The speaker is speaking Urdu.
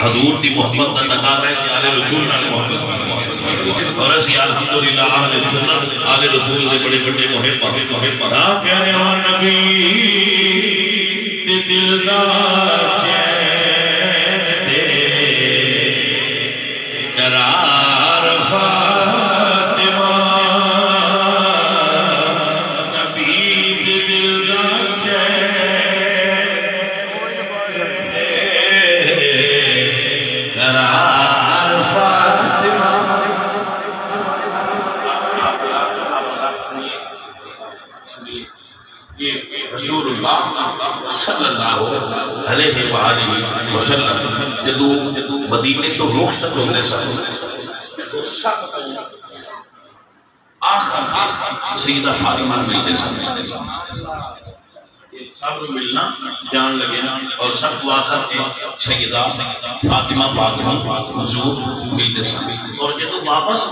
حضور دی محبت دا تقاضا ہے کہ آل رسول نال محبت اور اسی الحمدللہ آل سنت، آل رسول دے بڑے بڑے محبت۔ تا کہنے ہو نبی دی دل دا چین دے قرار فاطمہ رسول اللہ صلی اللہ علیہ وآلہ وسلم جدو مدینے تو رخصت ہونے سن تو سب آخر سیدہ فاطمہ ملتے سن سب ملنا جان لگے اور سب دعا کر کے سیدہ فاطمہ فاطمہ حضور ملتے سن۔ اور جدو واپس